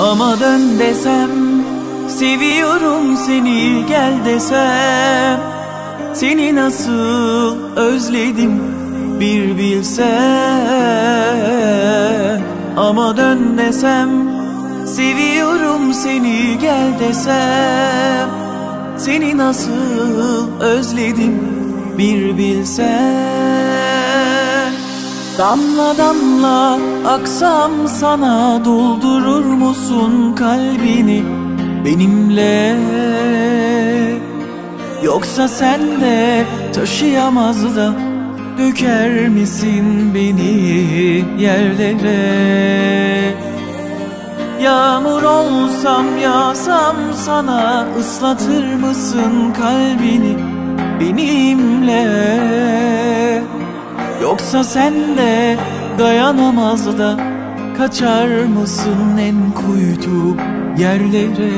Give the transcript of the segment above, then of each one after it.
Ama dön desem Seviyorum seni gel desem. Seni nasıl özledim bir bilsen Ama dön desem Seviyorum seni gel desem. Seni nasıl özledim bir bilsen Damla damla aksam sana doldurur musun kalbini benimle. Yoksa sen de taşıyamaz da döker misin beni yerlere? Yağmur olsam yağsam sana ıslatır mısın kalbini benimle? Yoksa sen de dayanamaz da kaçar mısın en kuytu yerlere?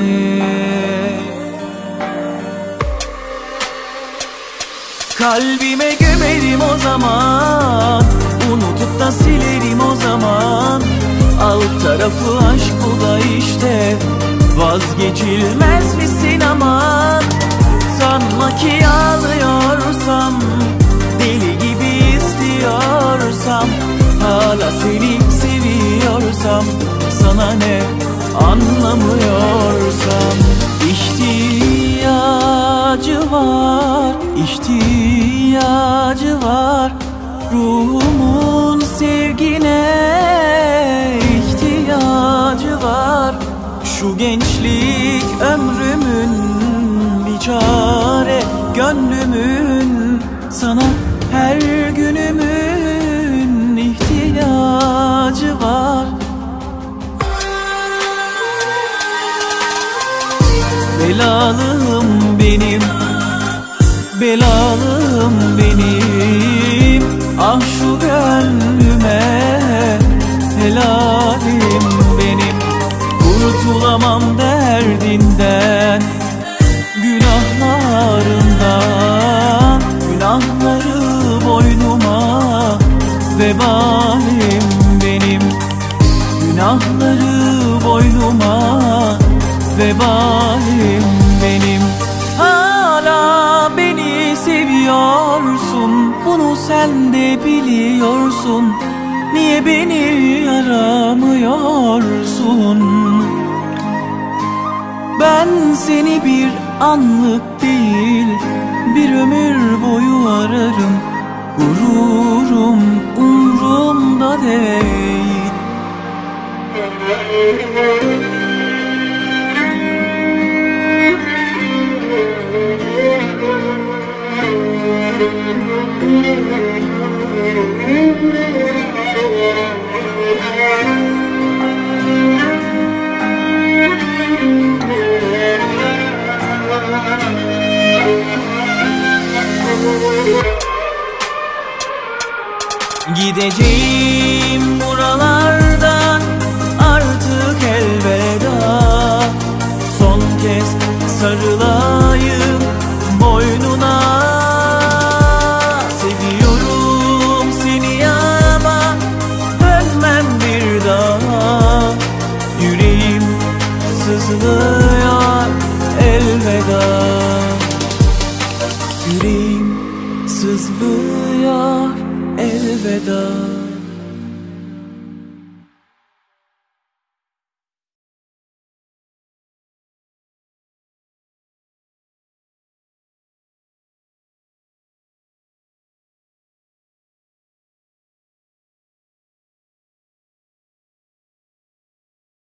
Kalbime gömerim o zaman Unutup da silerim o zaman. Alt tarafı aşk bu da işte Vazgeçilmez misin aman? Sanma ki ağlıyorsam Deli gibi istiyorsam Hala seni seviyorsam Sana ne anlamıyorsam. İhtiyacı var ihtiyacı var. Ruhumun sevgine ihtiyacı var. Şu gençlik ömrümün bir çare Gönlümün sana her günümün ihtiyacı var Belalım benim Belalım benim. Ah şu gönlüme Helalim benim. Kurtulamam derdinden Günahlarından. Günahları boynuma Vebalim benim. Günahları boynuma Vebalim benim. Hala beni seviyorsun. Bunu sen de biliyorsun. Niye beni aramıyorsun? Ben seni bir anlık değil Bir ömür boyu ararım. Gururum umrumda değil Gideceğim buralardan artık elveda. Son kez sarılayım boynuna. Seviyorum seni ama dönmem bir daha. Yüreğim sızlıyor elveda. Yüreğim sızlıyor. veda